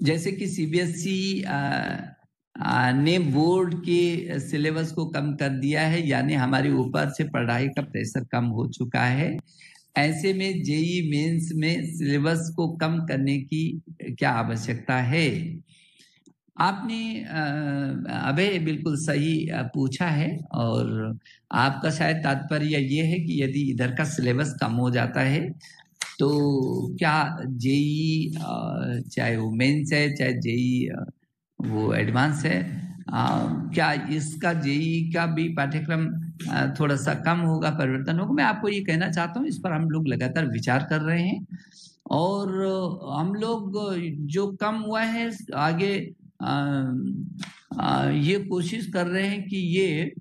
जैसे कि सीबीएसई ने बोर्ड के सिलेबस को कम कर दिया है, यानी हमारे ऊपर से पढ़ाई का प्रेशर कम हो चुका है। ऐसे में जेई मेंस में सिलेबस को कम करने की क्या आवश्यकता है? आपने अभय, बिल्कुल सही पूछा है, और आपका शायद तात्पर्य ये है कि यदि इधर का सिलेबस कम हो जाता है तो क्या जेई चाहे वो मेन्स है चाहे जेई वो एडवांस है क्या इसका जेई का भी पाठ्यक्रम थोड़ा सा कम होगा परिवर्तन होगा? मैं आपको ये कहना चाहता हूँ इस पर हम लोग लगातार विचार कर रहे हैं और हम लोग जो कम हुआ है आगे आ, आ, ये कोशिश कर रहे हैं कि ये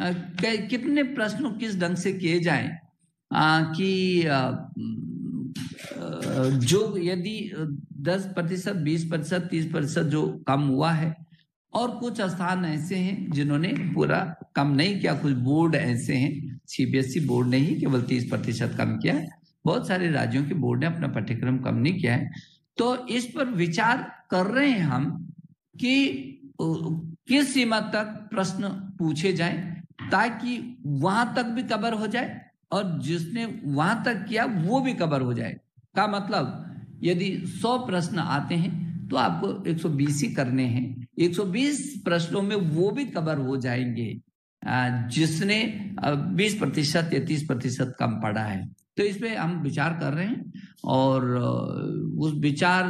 आ, कितने प्रश्नों किस ढंग से किए जाएँ कि जो यदि 10 प्रतिशत, बीस प्रतिशत, तीस प्रतिशत जो कम हुआ है, और कुछ स्थान ऐसे हैं जिन्होंने पूरा कम नहीं किया, कुछ बोर्ड ऐसे हैं सीबीएसई बोर्ड ने ही केवल तीस प्रतिशत कम किया है, बहुत सारे राज्यों के बोर्ड ने अपना पाठ्यक्रम कम नहीं किया है। तो इस पर विचार कर रहे हैं हम कि किस सीमा तक प्रश्न पूछे जाए, ताकि वहाँ तक भी कवर हो जाए, और जिसने वहाँ तक किया, वो भी कवर हो जाए। का मतलब यदि 100 प्रश्न आते हैं तो आपको 120 ही करने हैं। 120 प्रश्नों में वो भी कवर हो जाएँगे जिसने 20 प्रतिशत या 30 प्रतिशत कम पढ़ा है। तो इस पे हम विचार कर रहे हैं और उस विचार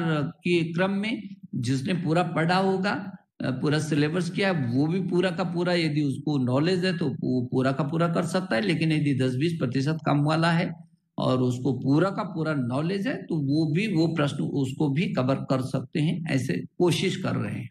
के क्रम में जिसने पूरा पढ़ा होगा पूरा सिलेबस किया वो भी पूरा का पूरा, यदि उसको नॉलेज है तो वो पूरा का पूरा कर सकता है, लेकिन यदि 10-20 प्रतिशत कम वाला है और उसको पूरा का पूरा नॉलेज है तो वो भी वो प्रश्न उसको भी कवर कर सकते हैं, ऐसे कोशिश कर रहे हैं।